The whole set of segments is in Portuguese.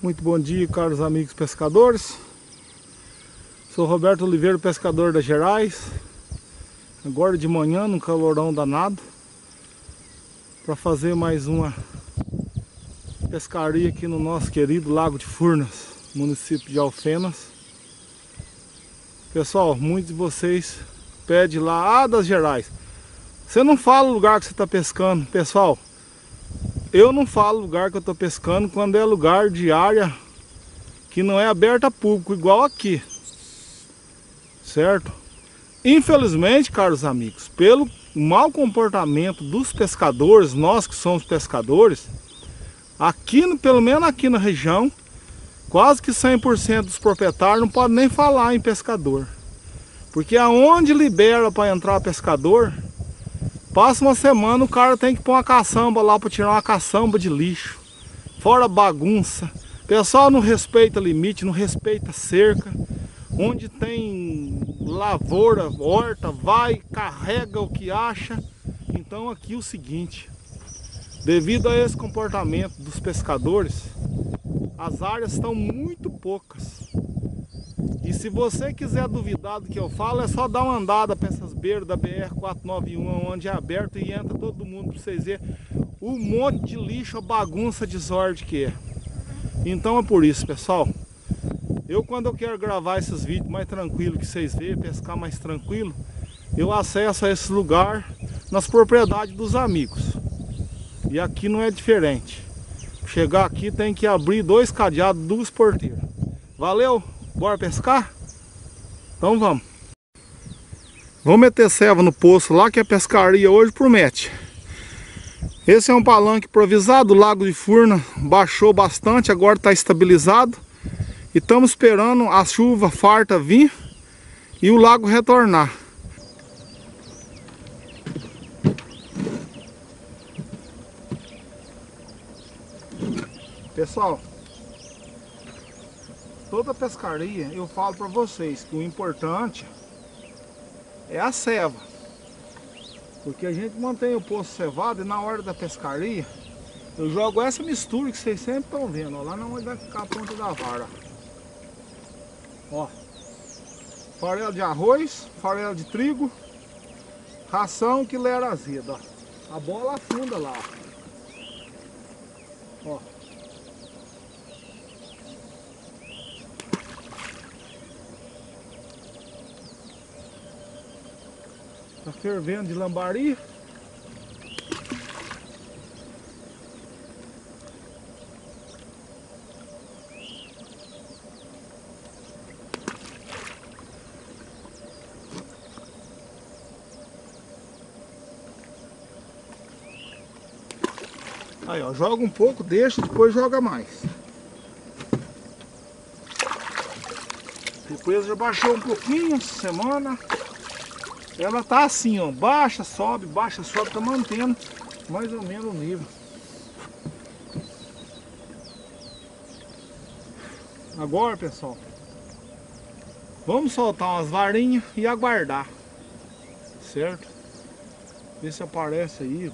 Muito bom dia, caros amigos pescadores. Sou Roberto Oliveira, pescador das Gerais. Agora de manhã, num calorão danado, para fazer mais uma pescaria aqui no nosso querido Lago de Furnas, município de Alfenas. Pessoal, muitos de vocês pedem lá, ah, das Gerais. Você não fala o lugar que você está pescando, pessoal. Eu não falo lugar que eu estou pescando quando é lugar de área que não é aberta a público, igual aqui. Certo? Infelizmente, caros amigos, pelo mau comportamento dos pescadores, nós que somos pescadores, aqui, pelo menos aqui na região, quase que 100% dos proprietários não podem nem falar em pescador. Porque aonde libera para entrar pescador, Passa uma semana, o cara tem que pôr uma caçamba lá para tirar uma caçamba de lixo. Fora bagunça. O pessoal não respeita limite, não respeita cerca. Onde tem lavoura, horta, vai, carrega o que acha. Então aqui o seguinte, devido a esse comportamento dos pescadores, as áreas estão muito poucas. E se você quiser duvidar do que eu falo, é só dar uma andada para essas beiras da BR-491, onde é aberto e entra todo mundo para vocês verem o monte de lixo, a bagunça, desordem que é. Então é por isso, pessoal. Eu quando eu quero gravar esses vídeos mais tranquilo que vocês verem, pescar mais tranquilo, eu acesso a esse lugar nas propriedades dos amigos. E aqui não é diferente. Chegar aqui tem que abrir dois cadeados, duas porteiras. Valeu! Bora pescar? Então vamos. Vamos meter serva no poço lá que a pescaria hoje promete. Esse é um palanque improvisado, o Lago de Furna baixou bastante, agora está estabilizado. E estamos esperando a chuva farta vir e o lago retornar. Pessoal, toda pescaria eu falo para vocês que o importante é a ceva. Porque a gente mantém o poço cevado e na hora da pescaria eu jogo essa mistura que vocês sempre estão vendo. Ó, lá não vai ficar a ponta da vara. Ó. Farelo de arroz, farelo de trigo, ração que lera azeda. Ó. A bola afunda lá. Ó. Tá fervendo de lambari. Aí ó, joga um pouco, deixa, depois joga mais. Depois já baixou um pouquinho essa semana. Ela tá assim, ó, baixa, sobe, baixa, sobe, tá mantendo mais ou menos o nível. Agora, pessoal, vamos soltar umas varinhas e aguardar, certo? Ver se aparece aí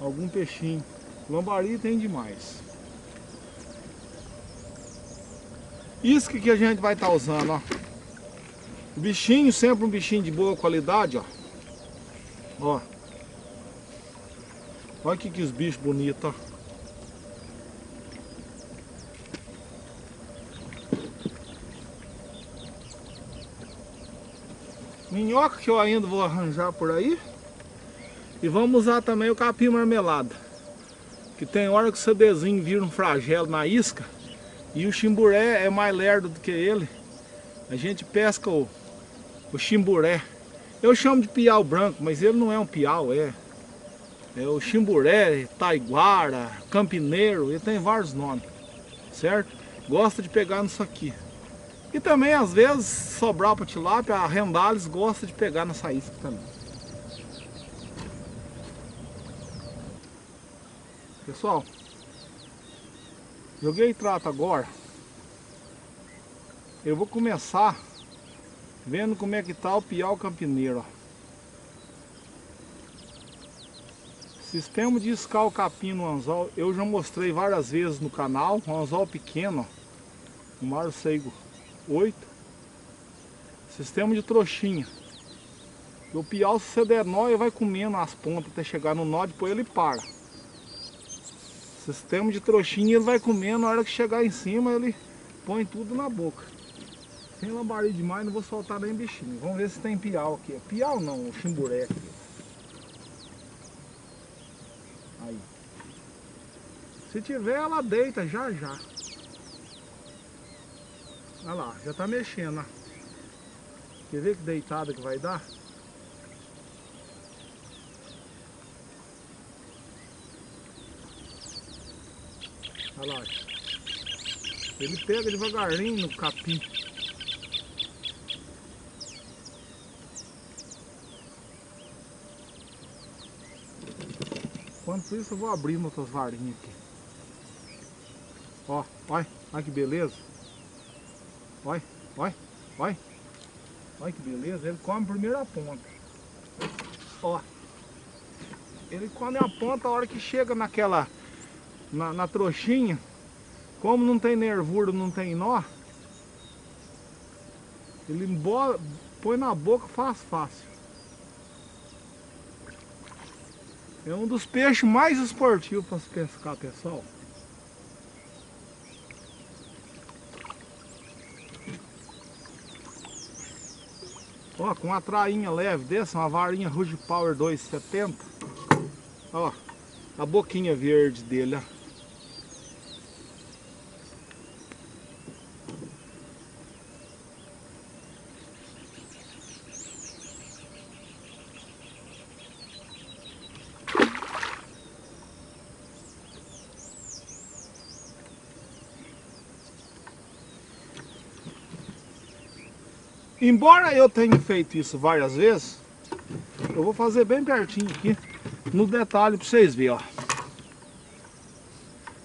algum peixinho. Lambari tem demais. Isso que a gente vai estar tá usando, ó. O bichinho, sempre um bichinho de boa qualidade, ó. Ó. Olha que, que os bichos bonitos, ó. Minhoca que eu ainda vou arranjar por aí. E vamos usar também o capim marmelada. Que tem hora que o CDzinho vira um flagelo na isca. E o chimburé é mais lerdo do que ele. A gente pesca o o chimburé. Eu chamo de piau branco, mas ele não é um piau, é, é o chimburé, taiguara, campineiro, ele tem vários nomes, certo? Gosta de pegar nisso aqui. E também, às vezes, sobrar para tilápia, a rendales gosta de pegar nessa isca também. Pessoal, joguei trato agora. Eu vou começar Vendo como é que tá o piau campineiro. Sistema de iscar o capim no anzol, eu já mostrei várias vezes no canal, um anzol pequeno, ó, um Marceigo 8. Sistema de trouxinha. E o piau, se você der nó, ele vai comendo as pontas até chegar no nó, depois ele para. Sistema de trouxinha, ele vai comendo, na hora que chegar em cima, ele põe tudo na boca. Sem lambari demais, não vou soltar nem bichinho. Vamos ver se tem piau aqui. Piau não, o chimburé aqui. Aí. Se tiver, ela deita já já. Olha lá, já tá mexendo. Quer ver que deitada que vai dar? Olha lá. Ele pega devagarinho no capim. Enquanto isso eu vou abrindo outras varinhas aqui. Ó, olha, olha que beleza. Olha, olha, olha. Olha que beleza, ele come primeiro a ponta. Ó. Ele come a ponta a hora que chega naquela, na, na trouxinha. Como não tem nervura, não tem nó. Ele embola, põe na boca faz fácil. É um dos peixes mais esportivos para se pescar, pessoal. Ó, com uma trainha leve dessa, uma varinha Rouge Power 270. Ó, a boquinha verde dele, ó. Embora eu tenha feito isso várias vezes, eu vou fazer bem pertinho aqui, no detalhe para vocês verem, ó.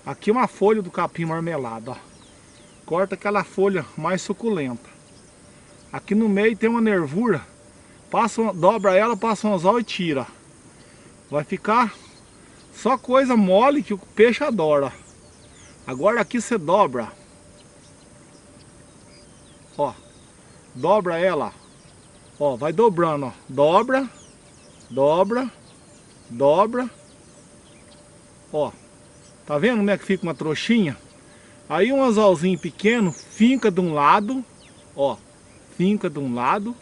Aqui uma folha do capim marmelado, ó. Corta aquela folha mais suculenta. Aqui no meio tem uma nervura, passa, dobra ela, passa um anzol e tira. Vai ficar só coisa mole que o peixe adora. Agora aqui você dobra. Ó dobra ela, ó, vai dobrando, ó, dobra, dobra, dobra, ó, tá vendo como é que fica uma trouxinha? Aí um anzolzinho pequeno, finca de um lado, ó, finca de um lado,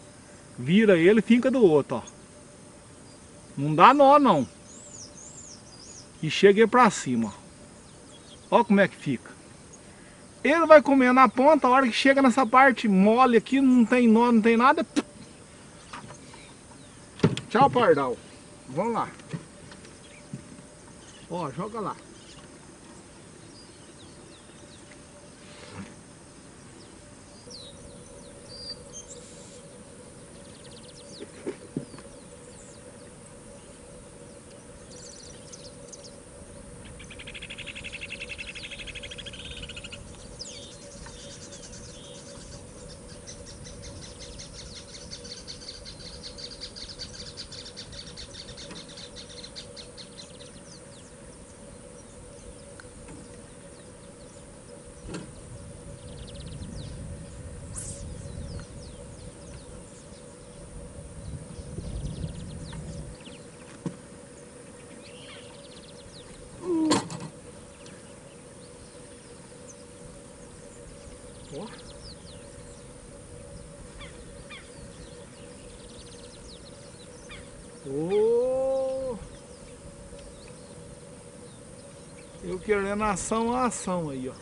vira ele, finca do outro, ó. Não dá nó não. E chega pra cima, ó. Ó como é que fica. Ele vai comer na ponta, a hora que chega nessa parte mole aqui, não tem nó, não tem nada. Tchau, pardal. Vamos lá. Ó, joga lá. Ó. Oh. Eu querendo ação a ação aí, ó.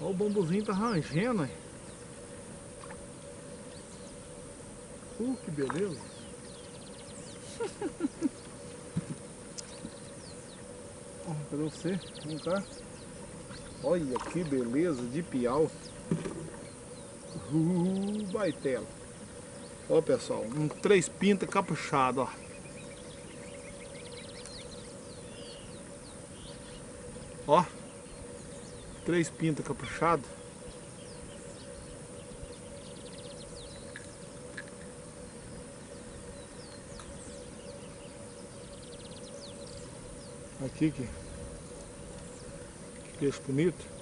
Ó, o bambuzinho tá rangendo aí. Uh, que beleza. Cadê você? Vem cá. Olha que beleza de piau. Uh, baitela. Ó pessoal, um três pinta capuchado, ó. Ó. Três pinta capuchado. Aqui que peixe bonito.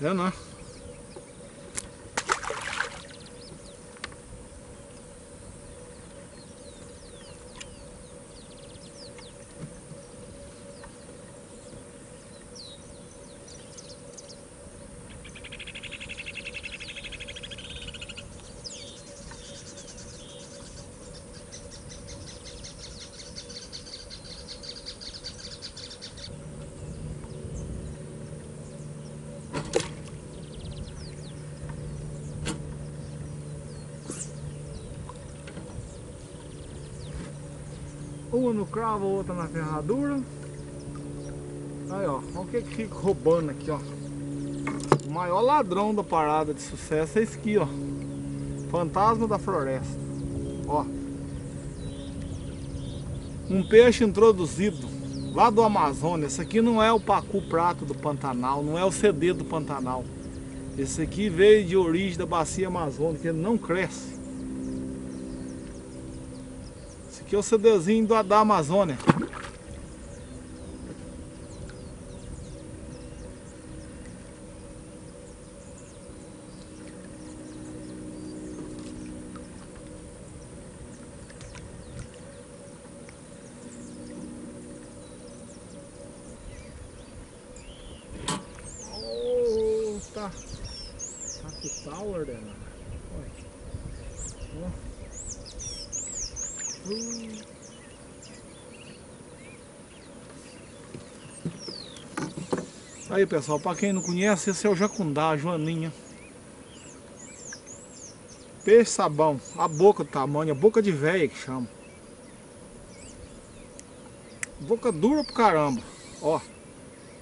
É não. Uma no cravo, outra na ferradura. Aí ó, olha o que que fica roubando aqui ó. O maior ladrão da parada de sucesso é esse aqui ó. Fantasma da floresta. Ó. Um peixe introduzido lá do Amazônia. Esse aqui não é o pacu prato do Pantanal, não é o CD do Pantanal. Esse aqui veio de origem da bacia amazônica, ele não cresce. Aqui é o CDzinho do, da Amazônia. Oh, tá. Tá que tower, né? Olha. Ó. Pessoal, para quem não conhece, esse é o jacundá, a joaninha. Peixe sabão, a boca do tamanho, a boca de véia que chama. Boca dura pro caramba, ó.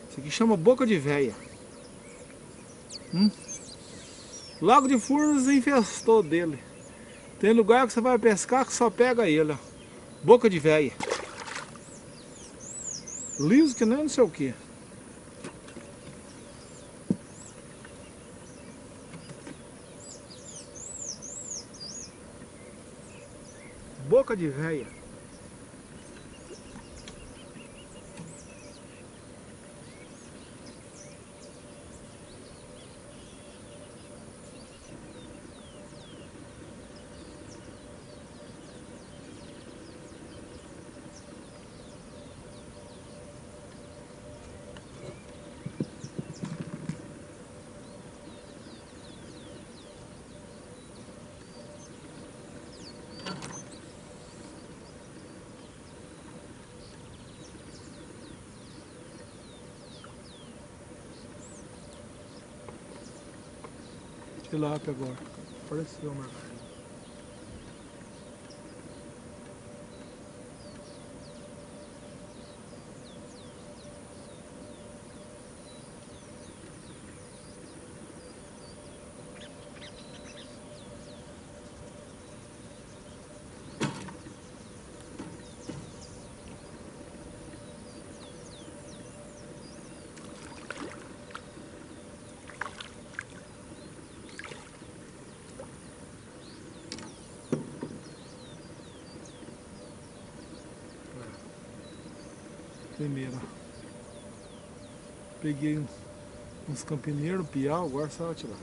Isso aqui chama boca de véia. Hum? Lago de Furnas infestou dele. Tem lugar que você vai pescar que só pega ele, ó. Boca de véia. Liso que nem não sei o que. Boca de Tilápia agora. Apareceu, Marcos. Primeira. Peguei uns campineiros, piau, agora só tirar.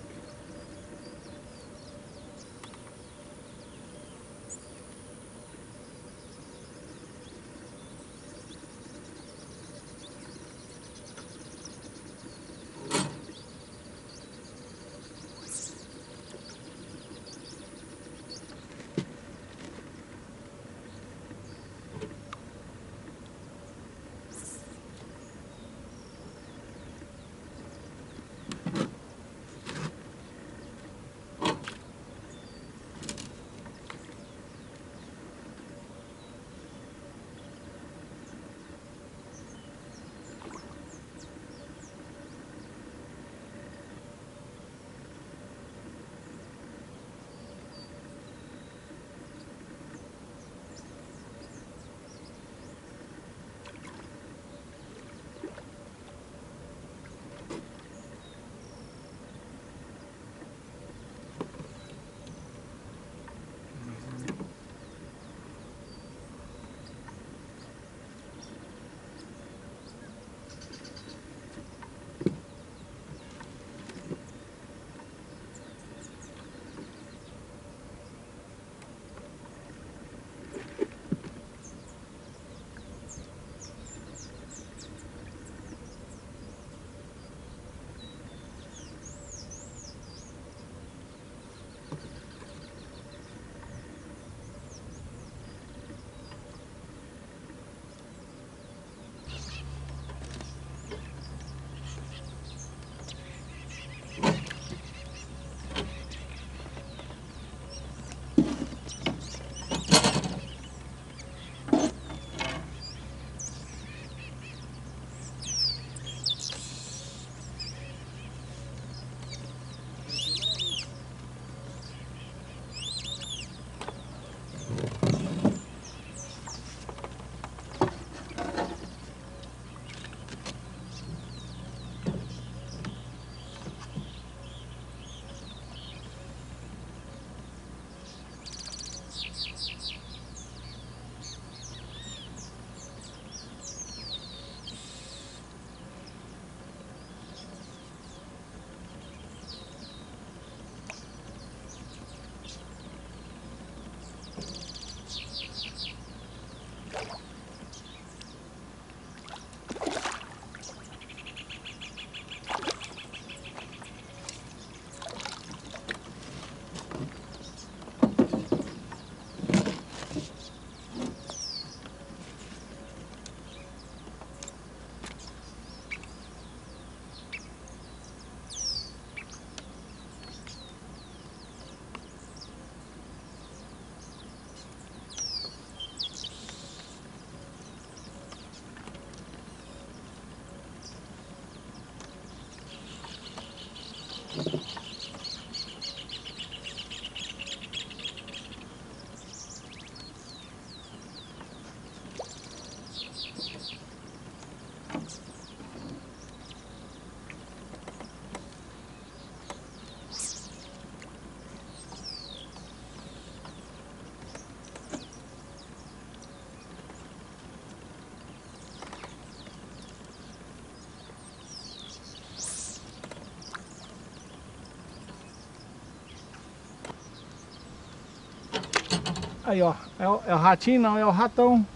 Aí, ó. É o, é o ratinho não, é o ratão.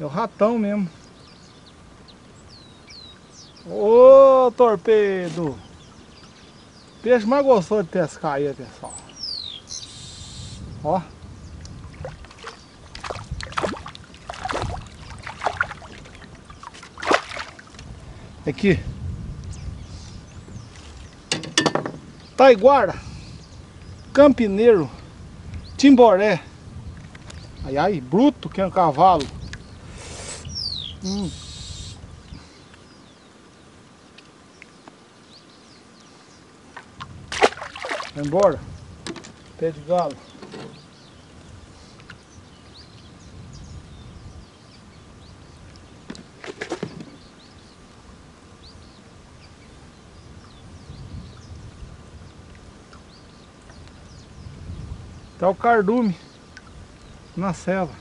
É o ratão mesmo. Ô, torpedo! Peixe mais gostoso de pescar aí, pessoal. Ó. Aqui. Taiguara. Campineiro. Timboré. Ai, ai, bruto que é um cavalo. Hum. Vai embora. Pé de galo. Tá o cardume na selva.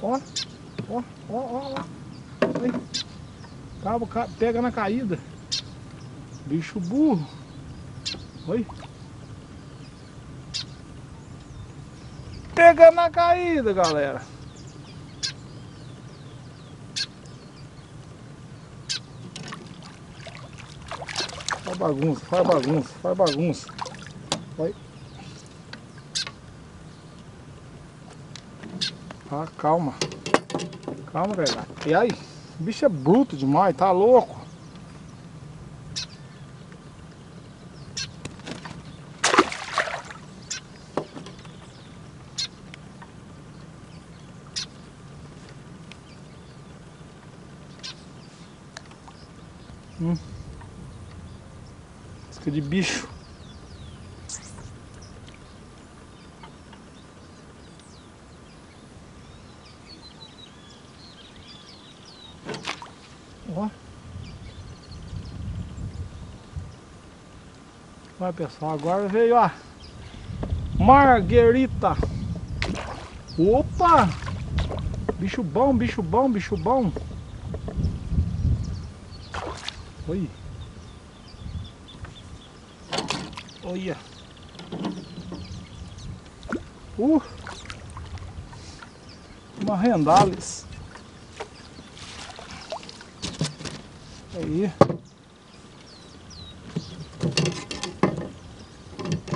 Ó, ó, ó, ó, ó. Cabo, pega na caída. Bicho burro. Oi. Pega na caída, galera. Faz bagunça, faz bagunça, faz bagunça. Vai. Ah, calma. Calma, velho. E aí? O bicho é bruto demais, tá louco? De bicho. Ó. Vai pessoal, agora veio a Marguerita. Opa! Bicho bom, bicho bom, bicho bom. Oi. Olha. Uh. Uma rendales. Aí.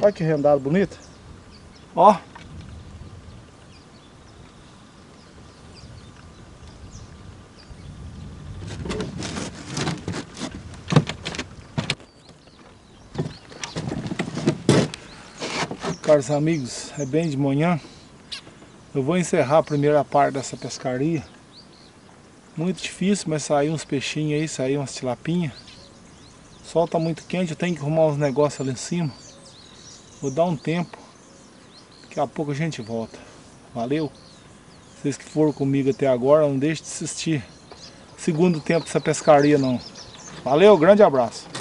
Olha que rendado bonito. Ó. Caros amigos, é bem de manhã. Eu vou encerrar a primeira parte dessa pescaria. Muito difícil, mas saiu uns peixinhos aí, saiu umas tilapinhas. O sol tá muito quente, eu tenho que arrumar uns negócios ali em cima. Vou dar um tempo. Daqui a pouco a gente volta. Valeu? Vocês que foram comigo até agora, não deixe de assistir. Segundo tempo dessa pescaria não. Valeu, grande abraço.